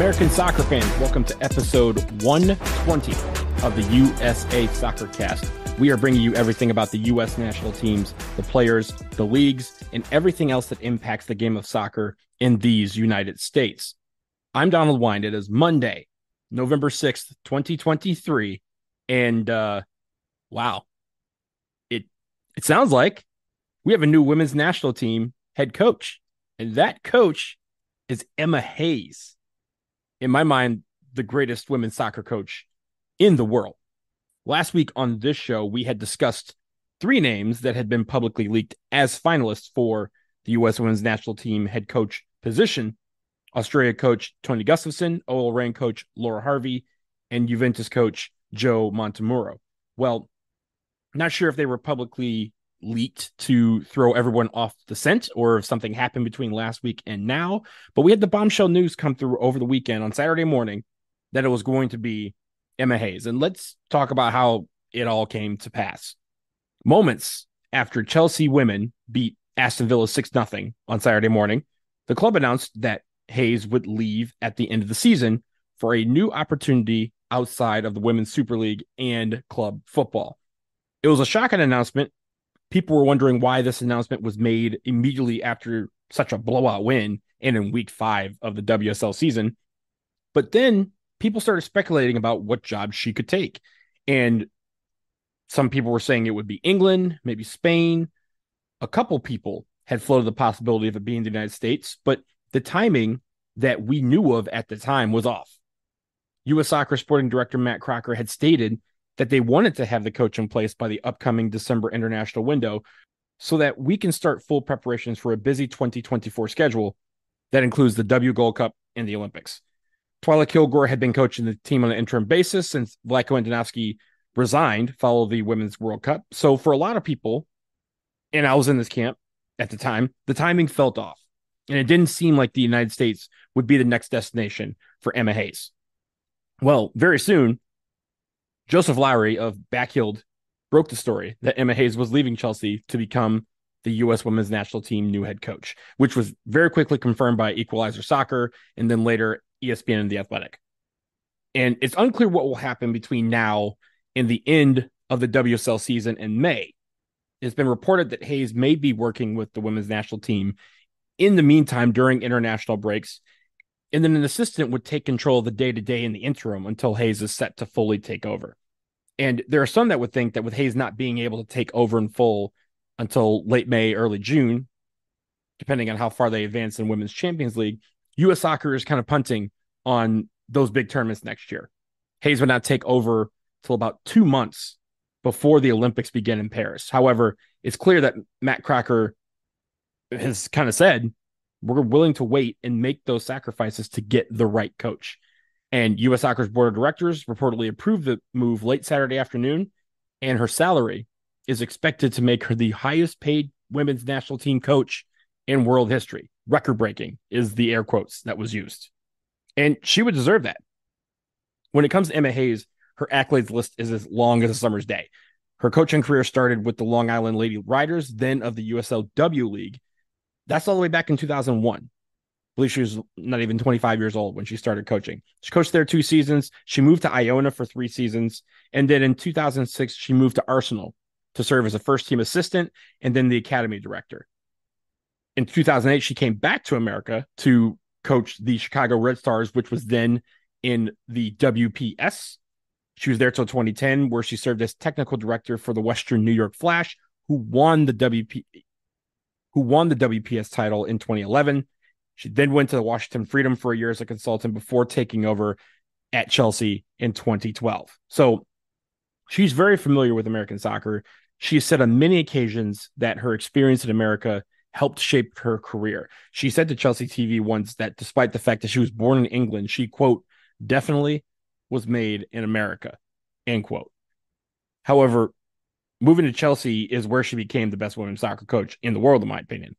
American soccer fans, welcome to episode 120 of the USA Soccer Cast. We are bringing you everything about the U.S. national teams, the players, the leagues, and everything else that impacts the game of soccer in these United States. I'm Donald Wind. It is Monday, November 6th, 2023. And uh, wow, it it sounds like we have a new women's national team head coach. And that coach is Emma Hayes in my mind, the greatest women's soccer coach in the world. Last week on this show, we had discussed three names that had been publicly leaked as finalists for the U.S. women's national team head coach position Australia coach Tony Gustavsson, OL Reign coach Laura Harvey, and Juventus coach Joe Montemurro. Well, not sure if they were publicly leaked to throw everyone off the scent or if something happened between last week and now. But we had the bombshell news come through over the weekend on Saturday morning that it was going to be Emma Hayes. And let's talk about how it all came to pass. Moments after Chelsea women beat Aston Villa 6 0 on Saturday morning, the club announced that Hayes would leave at the end of the season for a new opportunity outside of the Women's Super League and club football. It was a shocking announcement people were wondering why this announcement was made immediately after such a blowout win and in week five of the WSL season. But then people started speculating about what job she could take. And some people were saying it would be England, maybe Spain. A couple people had floated the possibility of it being the United States, but the timing that we knew of at the time was off. U.S. Soccer sporting director Matt Crocker had stated that they wanted to have the coach in place by the upcoming December international window so that we can start full preparations for a busy 2024 schedule that includes the W Gold Cup and the Olympics. Twyla Kilgore had been coaching the team on an interim basis since Vlatko Andonovski resigned following the Women's World Cup. So for a lot of people, and I was in this camp at the time, the timing felt off. And it didn't seem like the United States would be the next destination for Emma Hayes. Well, very soon, Joseph Lowery of Backheeled broke the story that Emma Hayes was leaving Chelsea to become the U.S. women's national team new head coach, which was very quickly confirmed by Equalizer Soccer and then later ESPN and The Athletic. And it's unclear what will happen between now and the end of the WSL season in May. It's been reported that Hayes may be working with the women's national team in the meantime during international breaks and then an assistant would take control of the day to day in the interim until Hayes is set to fully take over. And there are some that would think that with Hayes not being able to take over in full until late May, early June, depending on how far they advance in Women's Champions League, U.S. soccer is kind of punting on those big tournaments next year. Hayes would not take over till about two months before the Olympics begin in Paris. However, it's clear that Matt Crocker has kind of said we're willing to wait and make those sacrifices to get the right coach. And US Soccer's board of directors reportedly approved the move late Saturday afternoon, and her salary is expected to make her the highest paid women's national team coach in world history. Record breaking is the air quotes that was used. And she would deserve that. When it comes to Emma Hayes, her accolades list is as long as a summer's day. Her coaching career started with the Long Island Lady Riders, then of the USLW League, that's all the way back in 2001. Believe she was not even 25 years old when she started coaching. She coached there two seasons. She moved to Iona for three seasons. And then in 2006, she moved to Arsenal to serve as a first team assistant and then the academy director. In 2008, she came back to America to coach the Chicago Red Stars, which was then in the WPS. She was there till 2010, where she served as technical director for the Western New York Flash, who won the WP who won the WPS title in 2011. She then went to the Washington Freedom for a year as a consultant before taking over at Chelsea in 2012. So she's very familiar with American soccer. She has said on many occasions that her experience in America helped shape her career. She said to Chelsea TV once that despite the fact that she was born in England, she, quote, definitely was made in America, end quote. However, moving to Chelsea is where she became the best women's soccer coach in the world, in my opinion.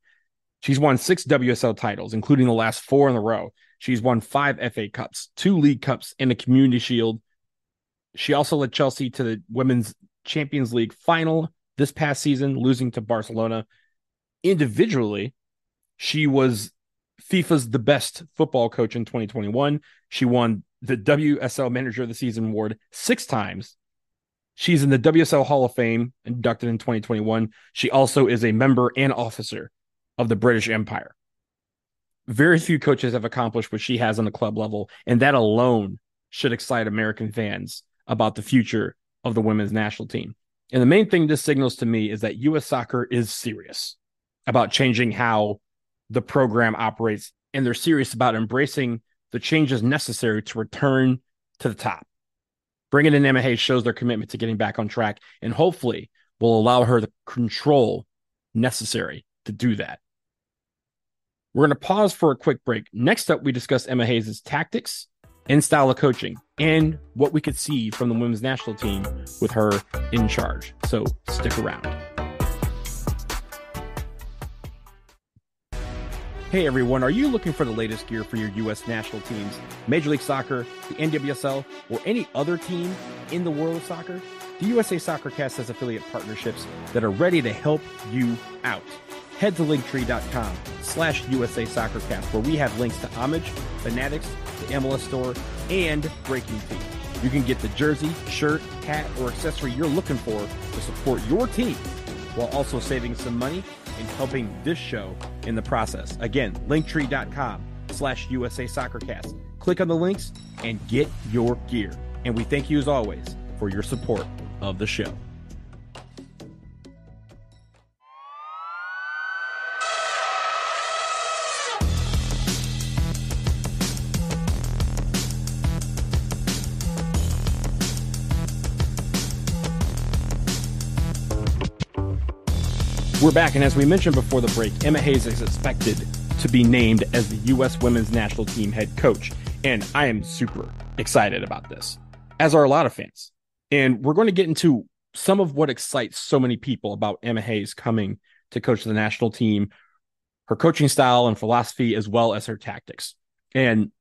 She's won six WSL titles, including the last four in a row. She's won five FA Cups, two League Cups, and a Community Shield. She also led Chelsea to the Women's Champions League final this past season, losing to Barcelona. Individually, she was FIFA's the best football coach in 2021. She won the WSL Manager of the Season award six times. She's in the WSL Hall of Fame, inducted in 2021. She also is a member and officer of the British Empire. Very few coaches have accomplished what she has on the club level, and that alone should excite American fans about the future of the women's national team. And the main thing this signals to me is that U.S. soccer is serious about changing how the program operates, and they're serious about embracing the changes necessary to return to the top. Bringing in Emma Hayes shows their commitment to getting back on track and hopefully will allow her the control necessary to do that. We're going to pause for a quick break. Next up, we discuss Emma Hayes' tactics and style of coaching and what we could see from the women's national team with her in charge. So stick around. Hey everyone, are you looking for the latest gear for your U.S. national teams, Major League Soccer, the NWSL, or any other team in the world of soccer? The USA Soccer Cast has affiliate partnerships that are ready to help you out. Head to linktree.com slash USA Soccercast where we have links to Homage, Fanatics, the MLS store, and Breaking Team. You can get the jersey, shirt, hat, or accessory you're looking for to support your team while also saving some money and helping this show in the process. Again, linktree.com slash USA Soccercast. Click on the links and get your gear. And we thank you as always for your support of the show. We're back, and as we mentioned before the break, Emma Hayes is expected to be named as the U.S. women's national team head coach. And I am super excited about this, as are a lot of fans. And we're going to get into some of what excites so many people about Emma Hayes coming to coach the national team, her coaching style and philosophy, as well as her tactics. And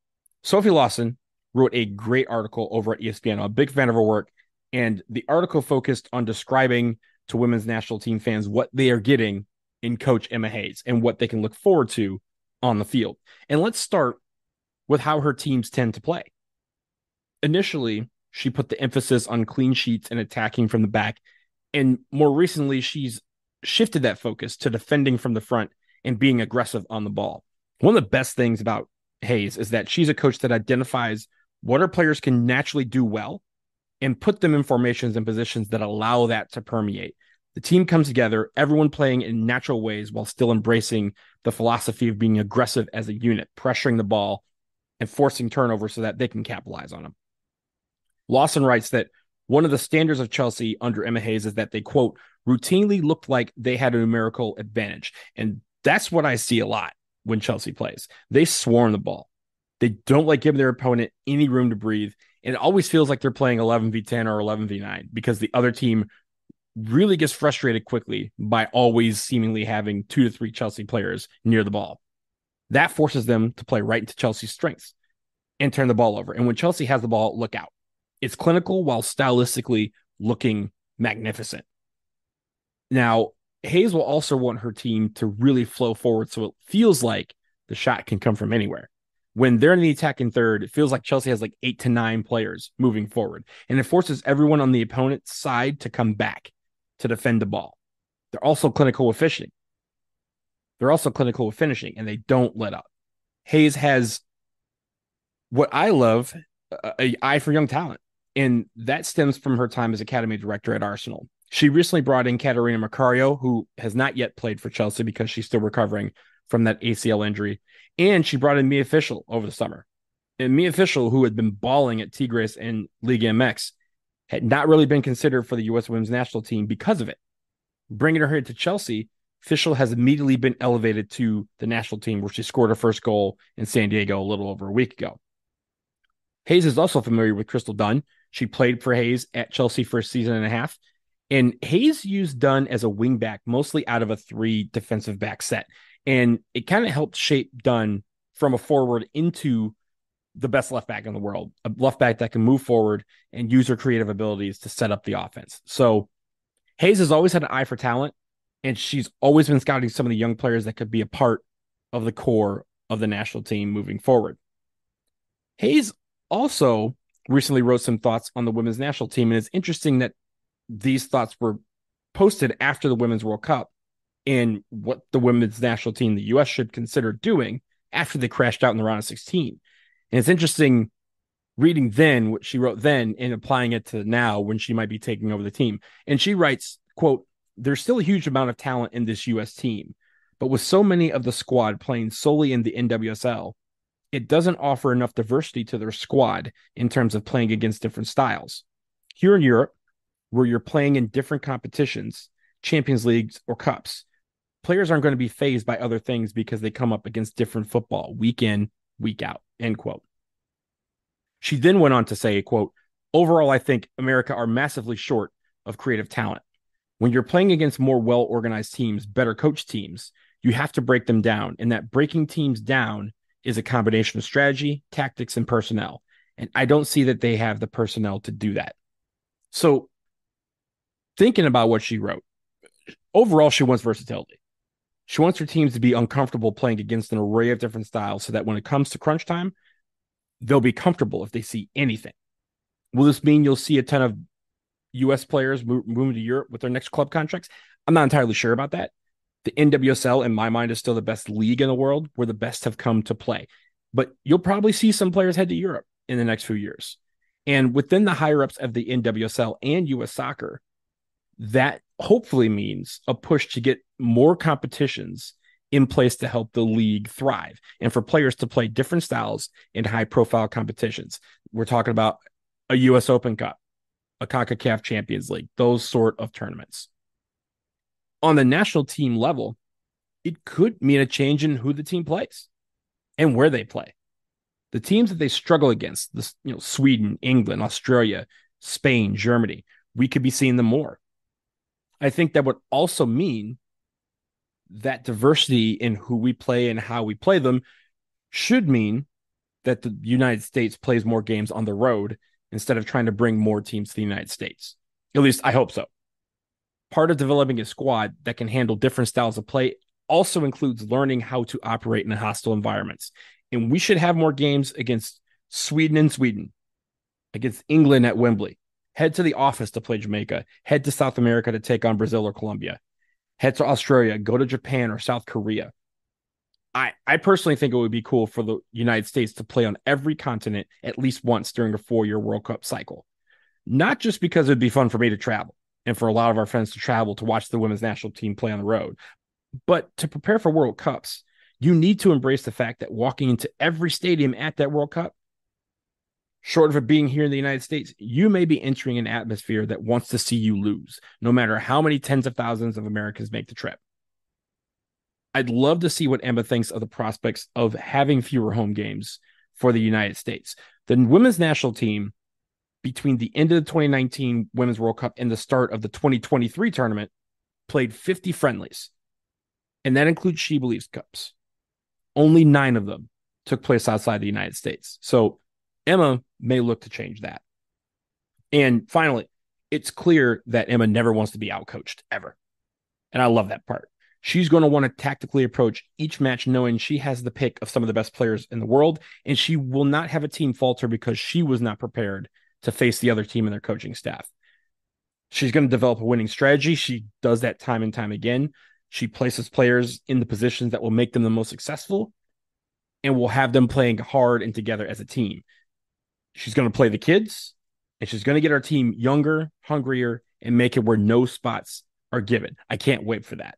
Sophie Lawson wrote a great article over at ESPN. I'm a big fan of her work. And the article focused on describing to women's national team fans what they are getting in coach Emma Hayes and what they can look forward to on the field. And let's start with how her teams tend to play. Initially, she put the emphasis on clean sheets and attacking from the back. And more recently, she's shifted that focus to defending from the front and being aggressive on the ball. One of the best things about Hayes is that she's a coach that identifies what her players can naturally do well and put them in formations and positions that allow that to permeate. The team comes together, everyone playing in natural ways while still embracing the philosophy of being aggressive as a unit, pressuring the ball and forcing turnovers so that they can capitalize on them. Lawson writes that one of the standards of Chelsea under Emma Hayes is that they, quote, routinely looked like they had a numerical advantage. And that's what I see a lot when Chelsea plays. They swarm the ball. They don't like giving their opponent any room to breathe. And it always feels like they're playing 11v10 or 11v9 because the other team really gets frustrated quickly by always seemingly having two to three Chelsea players near the ball. That forces them to play right into Chelsea's strengths and turn the ball over. And when Chelsea has the ball, look out. It's clinical while stylistically looking magnificent. Now, Hayes will also want her team to really flow forward so it feels like the shot can come from anywhere when they're in the attacking third, it feels like Chelsea has like eight to nine players moving forward, and it forces everyone on the opponent's side to come back to defend the ball. They're also clinical with finishing. They're also clinical with finishing, and they don't let up. Hayes has what I love a, a eye for young talent, and that stems from her time as academy director at Arsenal. She recently brought in Catarina Macario, who has not yet played for Chelsea because she's still recovering from that ACL injury. And she brought in Mia Fishel over the summer. And Mia Fishel, who had been balling at Tigres and Liga MX, had not really been considered for the U.S. women's national team because of it. Bringing her here to Chelsea, Fishel has immediately been elevated to the national team where she scored her first goal in San Diego a little over a week ago. Hayes is also familiar with Crystal Dunn. She played for Hayes at Chelsea for a season and a half. And Hayes used Dunn as a wingback, mostly out of a three defensive back set. And it kind of helped shape Dunn from a forward into the best left back in the world, a left back that can move forward and use her creative abilities to set up the offense. So Hayes has always had an eye for talent, and she's always been scouting some of the young players that could be a part of the core of the national team moving forward. Hayes also recently wrote some thoughts on the women's national team, and it's interesting that these thoughts were posted after the Women's World Cup and what the women's national team, the U.S., should consider doing after they crashed out in the round of 16. And it's interesting reading then what she wrote then and applying it to now when she might be taking over the team. And she writes, quote, there's still a huge amount of talent in this US team, but with so many of the squad playing solely in the NWSL, it doesn't offer enough diversity to their squad in terms of playing against different styles. Here in Europe, where you're playing in different competitions, Champions Leagues or Cups, players aren't going to be phased by other things because they come up against different football week in, week out. End quote. She then went on to say, quote, overall, I think America are massively short of creative talent. When you're playing against more well organized teams, better coached teams, you have to break them down. And that breaking teams down is a combination of strategy, tactics, and personnel. And I don't see that they have the personnel to do that. So, thinking about what she wrote, overall, she wants versatility. She wants her teams to be uncomfortable playing against an array of different styles so that when it comes to crunch time, they'll be comfortable if they see anything. Will this mean you'll see a ton of U.S. players moving to Europe with their next club contracts. I'm not entirely sure about that. The NWSL, in my mind, is still the best league in the world where the best have come to play. But you'll probably see some players head to Europe in the next few years. And within the higher ups of the NWSL and US soccer, that hopefully means a push to get more competitions in place to help the league thrive and for players to play different styles in high profile competitions. We're talking about a US Open Cup, a CONCACAF Champions League, those sort of tournaments. On the national team level, it could mean a change in who the team plays and where they play. The teams that they struggle against, this, you know, Sweden, England, Australia, Spain, Germany, we could be seeing them more. I think that would also mean that diversity in who we play and how we play them should mean that the United States plays more games on the road instead of trying to bring more teams to the United States. At least I hope so. Part of developing a squad that can handle different styles of play also includes learning how to operate in hostile environments. And we should have more games against Sweden and Sweden, against England at Wembley. Head to the office to play Jamaica, head to South America to take on Brazil or Colombia, head to Australia, go to Japan or South Korea. I, I personally think it would be cool for the United States to play on every continent at least once during a four year World Cup cycle. Not just because it'd be fun for me to travel and for a lot of our friends to travel to watch the women's national team play on the road, but to prepare for World Cups, you need to embrace the fact that walking into every stadium at that World Cup, short of it being here in the United States, you may be entering an atmosphere that wants to see you lose, no matter how many tens of thousands of Americans make the trip. I'd love to see what Emma thinks of the prospects of having fewer home games for the United States. The women's national team, between the end of the 2019 Women's World Cup and the start of the 2023 tournament, played 50 friendlies, and that includes She Believes Cups. Only nine of them took place outside the United States. So Emma may look to change that. And finally, it's clear that Emma never wants to be outcoached ever. And I love that part. She's going to want to tactically approach each match knowing she has the pick of some of the best players in the world, and she will not have a team falter because she was not prepared to face the other team and their coaching staff. She's going to develop a winning strategy. She does that time and time again. She places players in the positions that will make them the most successful and will have them playing hard and together as a team. She's going to play the kids and she's going to get our team younger, hungrier, and make it where no spots are given. I can't wait for that.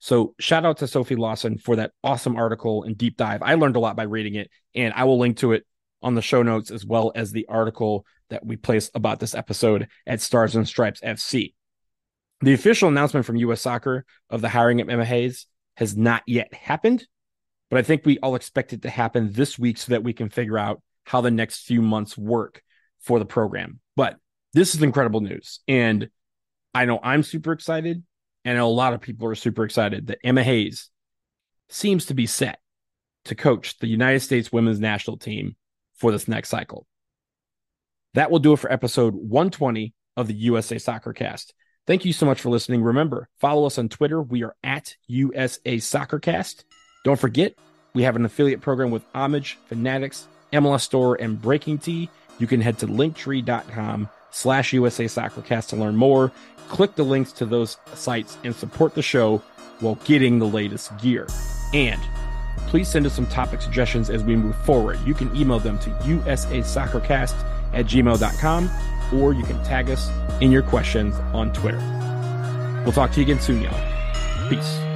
So shout out to Sophie Lawson for that awesome article and deep dive. I learned a lot by reading it, and I will link to it on the show notes as well as the article that we placed about this episode at Stars and Stripes FC. The official announcement from US Soccer of the hiring of Emma Hayes has not yet happened, but I think we all expect it to happen this week so that we can figure out how the next few months work for the program. But this is incredible news. And I know I'm super excited and a lot of people are super excited that Emma Hayes seems to be set to coach the United States women's national team for this next cycle. That will do it for episode 120 of the USA Soccer Cast. Thank you so much for listening. Remember, follow us on Twitter. We are at USA Soccer Cast. Don't forget, We have an affiliate program with Homage, Fanatics, MLS Store, and BreakingT. You can head to linktree.com slash USA Soccercast to learn more. Click the links to those sites and support the show while getting the latest gear. And please send us some topic suggestions as we move forward. You can email them to usasoccercast at gmail.com or you can tag us in your questions on Twitter. We'll talk to you again soon, y'all. Peace.